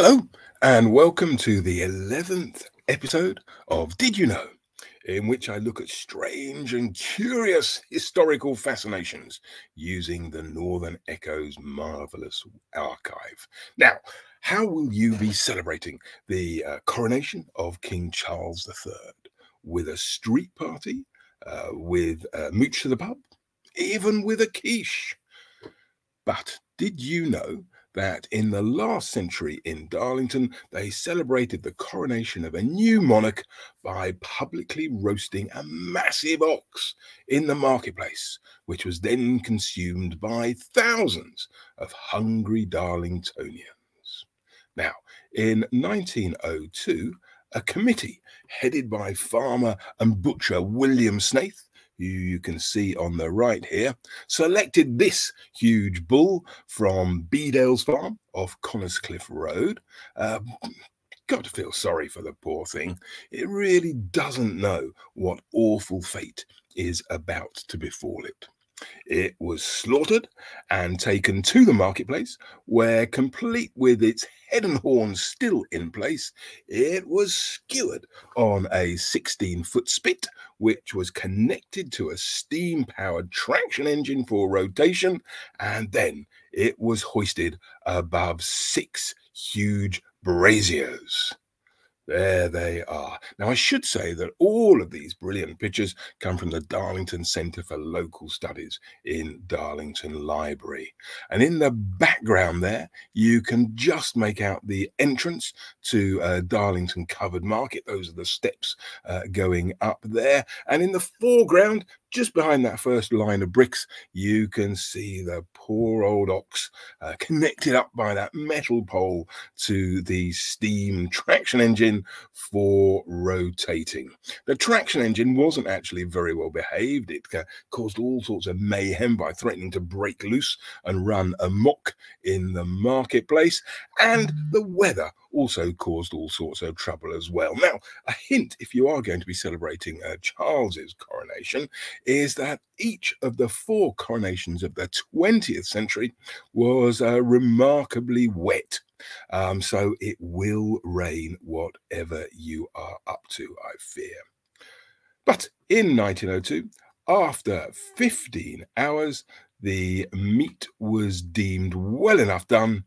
Hello, and welcome to the 11th episode of Did You Know, in which I look at strange and curious historical fascinations using the Northern Echo's marvelous archive. Now, how will you be celebrating the uh, coronation of King Charles III? With a street party, uh, with a mooch to the pub, even with a quiche? But did you know that in the last century in Darlington, they celebrated the coronation of a new monarch by publicly roasting a massive ox in the marketplace, which was then consumed by thousands of hungry Darlingtonians. Now, in 1902, a committee headed by farmer and butcher William Snaith you can see on the right here, selected this huge bull from Bedales Farm off Coniscliffe Road. Uh, got to feel sorry for the poor thing. It really doesn't know what awful fate is about to befall it. It was slaughtered and taken to the marketplace, where, complete with its head and horns still in place, it was skewered on a 16 foot spit, which was connected to a steam powered traction engine for rotation, and then it was hoisted above six huge braziers. There they are. Now, I should say that all of these brilliant pictures come from the Darlington Centre for Local Studies in Darlington Library. And in the background there, you can just make out the entrance to uh, Darlington Covered Market. Those are the steps uh, going up there. And in the foreground, just behind that first line of bricks, you can see the poor old ox uh, connected up by that metal pole to the steam traction engine for rotating. The traction engine wasn't actually very well behaved. It uh, caused all sorts of mayhem by threatening to break loose and run amok in the marketplace. And the weather also caused all sorts of trouble as well. Now, a hint if you are going to be celebrating uh, Charles's coronation is that each of the four coronations of the 20th century was uh, remarkably wet. Um, so it will rain whatever you are up to, I fear. But in 1902, after 15 hours, the meat was deemed well enough done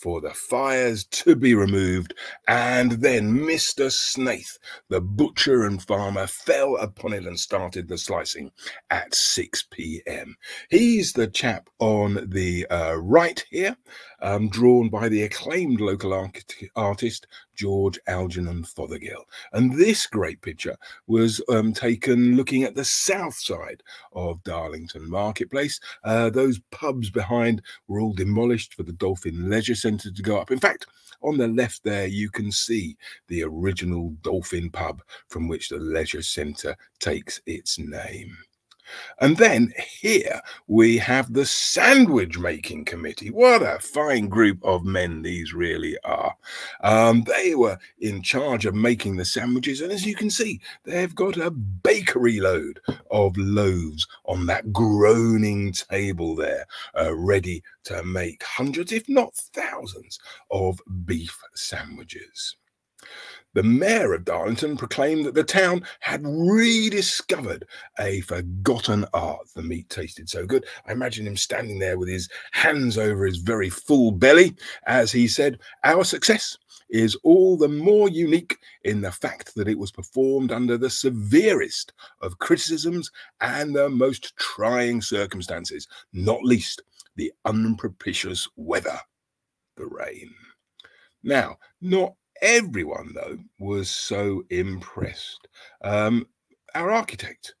for the fires to be removed, and then Mr. Snaith, the butcher and farmer, fell upon it and started the slicing at 6 p.m. He's the chap on the uh, right here, um, drawn by the acclaimed local artist George Algernon Fothergill. And this great picture was um, taken looking at the south side of Darlington Marketplace. Uh, those pubs behind were all demolished for the Dolphin Leisure Centre to go up. In fact, on the left there, you can see the original Dolphin pub from which the Leisure Centre takes its name. And then here we have the sandwich making committee. What a fine group of men these really are. Um, they were in charge of making the sandwiches. And as you can see, they've got a bakery load of loaves on that groaning table there, uh, ready to make hundreds, if not thousands, of beef sandwiches the mayor of Darlington proclaimed that the town had rediscovered a forgotten art. The meat tasted so good. I imagine him standing there with his hands over his very full belly as he said, Our success is all the more unique in the fact that it was performed under the severest of criticisms and the most trying circumstances, not least the unpropitious weather, the rain. Now, not everyone, though, was so impressed. Um, our architect,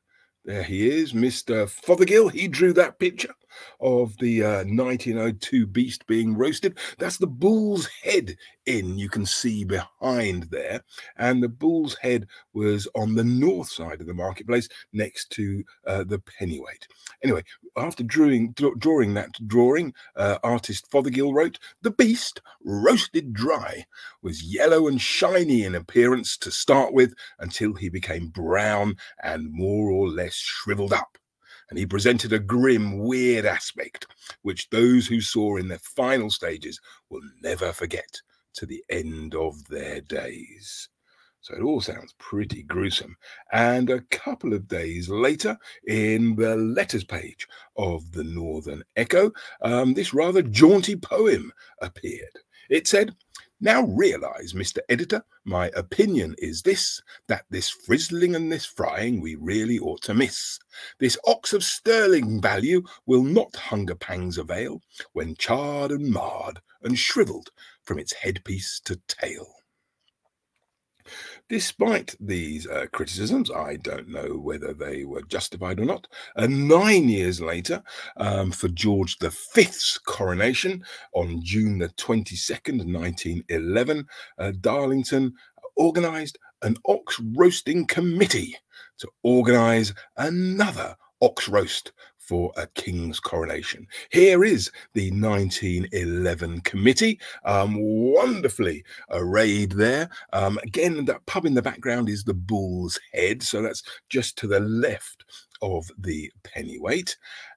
there he is, Mr. Fothergill. He drew that picture of the uh, 1902 beast being roasted. That's the bull's head in you can see behind there. And the bull's head was on the north side of the marketplace next to uh, the pennyweight. Anyway, after drawing, drawing that drawing, uh, artist Fothergill wrote, The beast, roasted dry, was yellow and shiny in appearance to start with until he became brown and more or less shriveled up and he presented a grim, weird aspect, which those who saw in the final stages will never forget. to the end of their days. So it all sounds pretty gruesome. And a couple of days later, in the letters page of the Northern Echo, um, this rather jaunty poem appeared. It said, now realize, Mr. Editor, my opinion is this, that this frizzling and this frying we really ought to miss. This ox of sterling value will not hunger pangs avail when charred and marred and shriveled from its headpiece to tail. Despite these uh, criticisms, I don't know whether they were justified or not. Uh, nine years later, um, for George V's coronation on June the 22nd, 1911, uh, Darlington organised an ox roasting committee to organise another ox roast for a king's coronation. Here is the 1911 committee, um, wonderfully arrayed there. Um, again, that pub in the background is the Bull's Head, so that's just to the left of the pennyweight.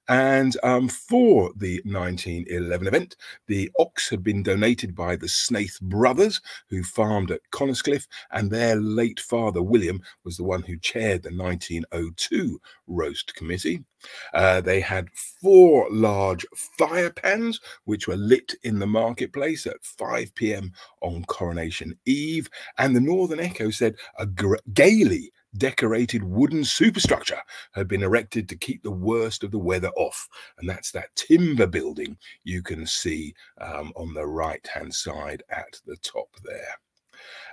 And um, for the 1911 event, the ox had been donated by the Snaith brothers, who farmed at Coniscliffe, and their late father, William, was the one who chaired the 1902 roast committee. Uh, they had four large fire pans, which were lit in the marketplace at 5 p.m. on Coronation Eve. And the Northern Echo said a gaily decorated wooden superstructure had been erected to keep the worst of the weather off. And that's that timber building you can see um, on the right hand side at the top there.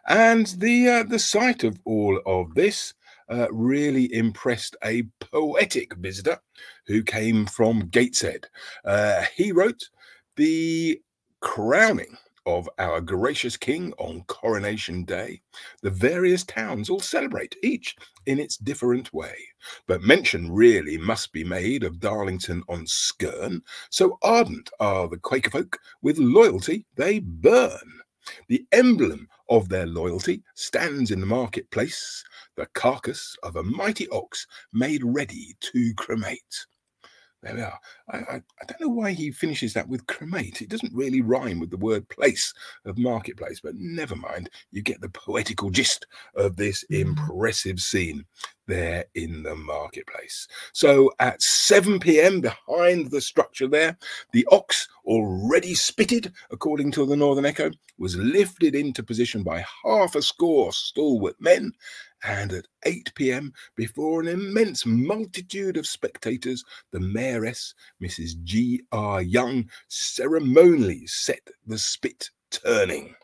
And the, uh, the sight of all of this uh, really impressed a poetic visitor who came from Gateshead. Uh, he wrote, The crowning of our gracious King on Coronation Day, the various towns all celebrate, each in its different way. But mention really must be made of Darlington on Skerne, so ardent are the Quaker folk, with loyalty they burn. The emblem of their loyalty stands in the marketplace, the carcass of a mighty ox made ready to cremate. There we are. I, I, I, don't know why he finishes that with cremate. It doesn't really rhyme with the word place of marketplace, but never mind. You get the poetical gist of this mm. impressive scene there in the marketplace. So at 7 p.m., behind the structure there, the ox, already spitted, according to the Northern Echo, was lifted into position by half a score stalwart men and at 8 p.m., before an immense multitude of spectators, the mayoress, Mrs. G. R. Young, ceremonially set the spit turning.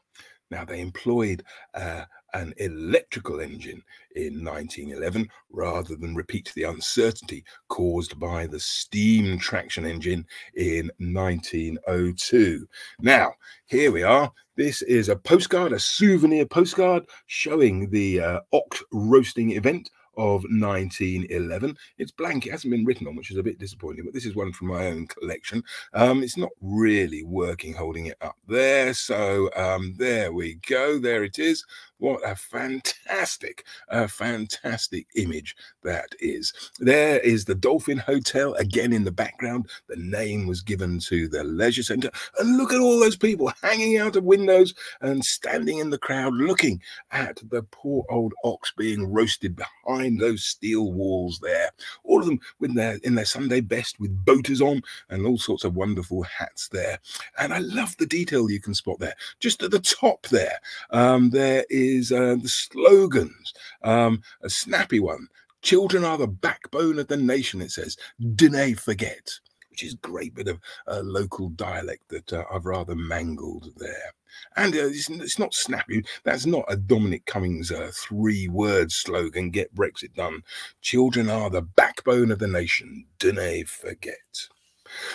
Now, they employed uh, an electrical engine in 1911 rather than repeat the uncertainty caused by the steam traction engine in 1902. Now, here we are. This is a postcard, a souvenir postcard showing the uh, ox roasting event of 1911. It's blank, it hasn't been written on, which is a bit disappointing, but this is one from my own collection. Um, it's not really working holding it up there. So um, there we go. There it is. What a fantastic, a fantastic image that is. There is the Dolphin Hotel again in the background. The name was given to the leisure centre. And look at all those people hanging out of windows and standing in the crowd looking at the poor old ox being roasted behind those steel walls there. All of them with their in their Sunday best with boaters on and all sorts of wonderful hats there. And I love the detail you can spot there. Just at the top there, um, there is is uh, the slogans. Um, a snappy one. Children are the backbone of the nation, it says. Dinna forget, which is a great bit of uh, local dialect that uh, I've rather mangled there. And uh, it's, it's, not snappy. That's not a Dominic Cummings uh, three word slogan get Brexit done. Children are the backbone of the nation. Dinna forget.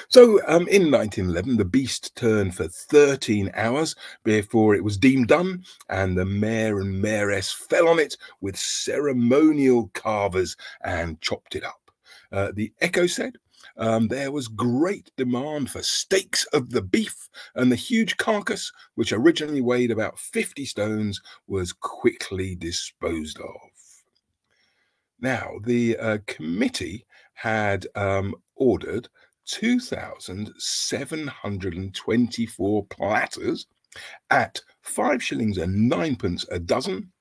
So um, in 1911, the beast turned for 13 hours before it was deemed done, and the mayor and mayoress fell on it with ceremonial carvers and chopped it up. Uh, the Echo said, um, there was great demand for steaks of the beef, and the huge carcass, which originally weighed about 50 stones, was quickly disposed of. Now, the uh, committee had um, ordered 2,724 platters at five shillings and ninepence a dozen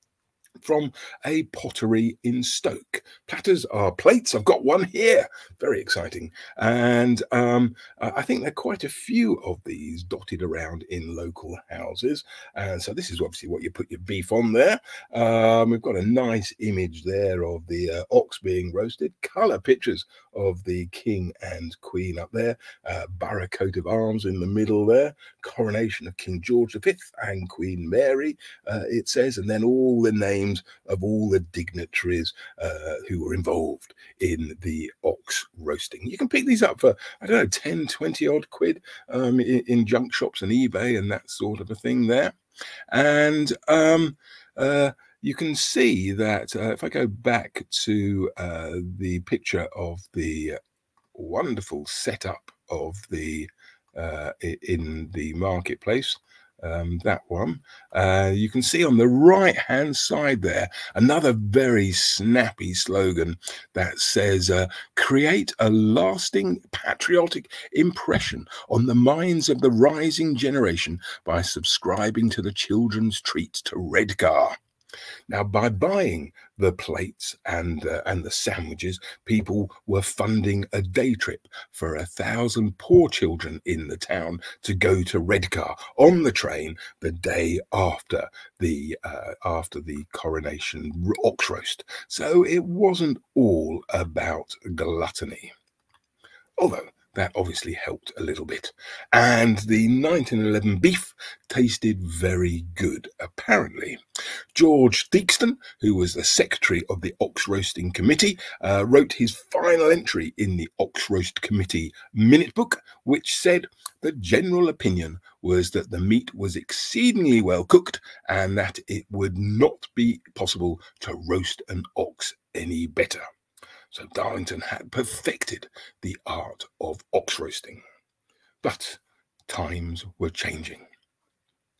from a pottery in Stoke. Platters are plates. I've got one here. Very exciting. And um, I think there are quite a few of these dotted around in local houses. And so this is obviously what you put your beef on there. Um, we've got a nice image there of the uh, ox being roasted. Colour pictures of the king and queen up there. Uh, borough coat of arms in the middle there. Coronation of King George V and Queen Mary, uh, it says. And then all the names names of all the dignitaries uh, who were involved in the ox roasting. You can pick these up for, I don't know, 10, 20 odd quid um, in, in, junk shops and eBay and that sort of a thing there. And um, uh, you can see that uh, if I go back to uh, the picture of the wonderful setup of the uh, in the marketplace, um, that one. Uh, you can see on the right hand side there another very snappy slogan that says, uh, Create a lasting patriotic impression on the minds of the rising generation by subscribing to the children's treat to Redcar. Now, by buying the plates and uh, and the sandwiches, people were funding a day trip for a thousand poor children in the town to go to Redcar on the train the day after the uh, after the coronation ox roast. So it wasn't all about gluttony, although that obviously helped a little bit. And the 1911 beef tasted very good, apparently. George Theakston, who was the secretary of the Ox Roasting Committee, uh, wrote his final entry in the Ox Roast Committee minute book, which said the general opinion was that the meat was exceedingly well cooked and that it would not be possible to roast an ox any better. So Darlington had perfected the art of ox roasting. But times were changing.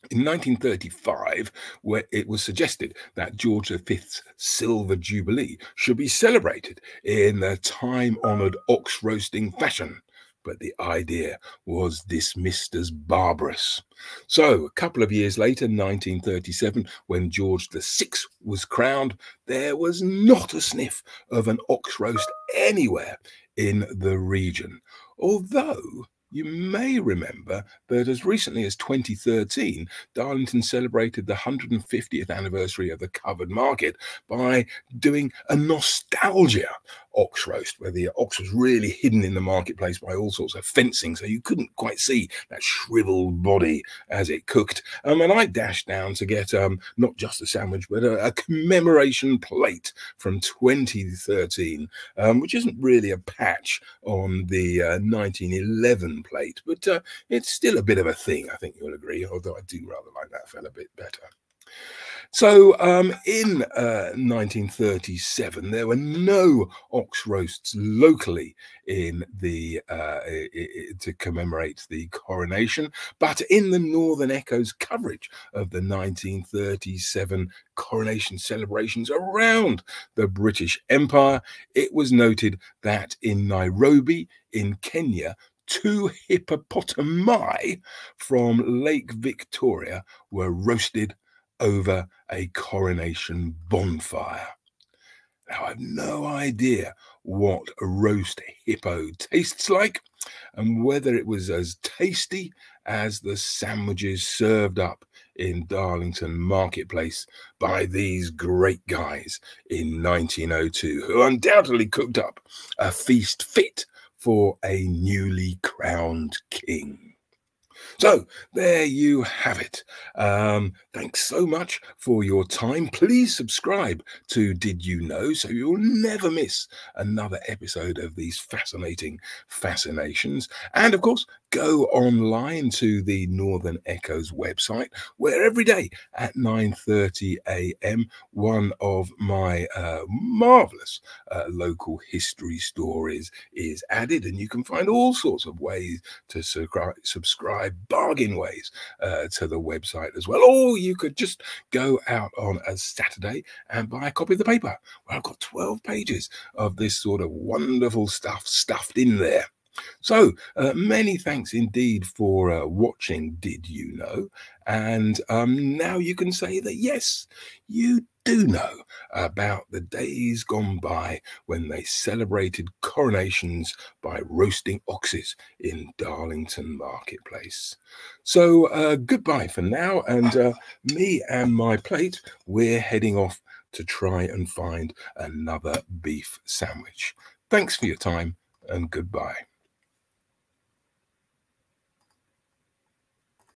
In 1935, where it was suggested that George V's Silver Jubilee should be celebrated in the time honoured ox roasting fashion, but the idea was dismissed as barbarous. So, a couple of years later, 1937, when George VI was crowned, there was not a sniff of an ox roast anywhere in the region. Although you may remember that as recently as 2013, Darlington celebrated the 150th anniversary of the covered market by doing a nostalgia ox roast, where the ox was really hidden in the marketplace by all sorts of fencing, so you couldn't quite see that shriveled body as it cooked. Um, and I dashed down to get um, not just a sandwich, but a, a commemoration plate from 2013, um, which isn't really a patch on the uh, 1911 plate, but uh, it's still a bit of a thing, I think you'll agree, although I do rather like that fella a bit better. So um, in uh, 1937, there were no ox roasts locally in the uh, to commemorate the coronation, but in the Northern Echo's coverage of the 1937 coronation celebrations around the British Empire, it was noted that in Nairobi, in Kenya, two hippopotami from Lake Victoria were roasted over a coronation bonfire. Now, I have no idea what a roast hippo tastes like and whether it was as tasty as the sandwiches served up in Darlington Marketplace by these great guys in 1902, who undoubtedly cooked up a feast fit for a newly crowned king. So there you have it. Um, thanks so much for your time. Please subscribe to Did You Know so you'll never miss another episode of these fascinating fascinations. And of course, go online to the Northern Echoes website, where every day at 9:30 a.m. one of my uh, marvelous uh, local history stories is added, and you can find all sorts of ways to subscribe, bargain ways uh, to the website as well. Or you could just go out on a Saturday and buy a copy of the paper. Well, I've got 12 pages of this sort of wonderful stuff stuffed in there. So, uh, many thanks indeed for uh, watching Did You Know? And um, now you can say that yes, you do know about the days gone by when they celebrated coronations by roasting oxes in Darlington Marketplace. So, uh, goodbye for now. And uh, me and my plate, we're heading off to try and find another beef sandwich. Thanks for your time and goodbye.